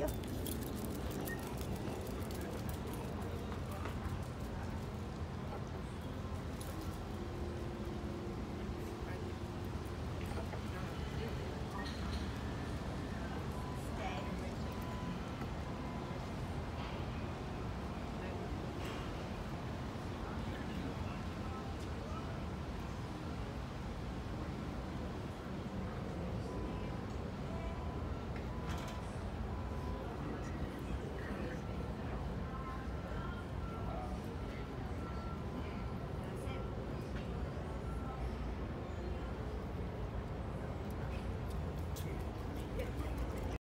Adiós.